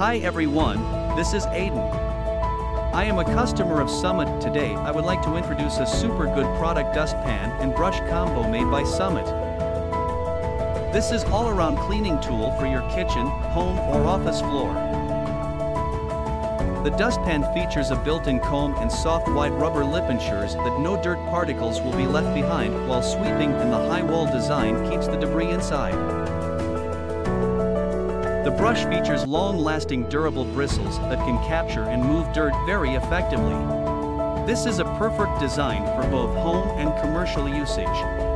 Hi everyone, this is Aiden. I am a customer of Summit. Today, I would like to introduce a super good product dustpan and brush combo made by Summit. This is all-around cleaning tool for your kitchen, home, or office floor. The dustpan features a built-in comb and soft white rubber lip ensures that no dirt particles will be left behind while sweeping and the high wall design keeps the debris inside. The brush features long-lasting durable bristles that can capture and move dirt very effectively. This is a perfect design for both home and commercial usage.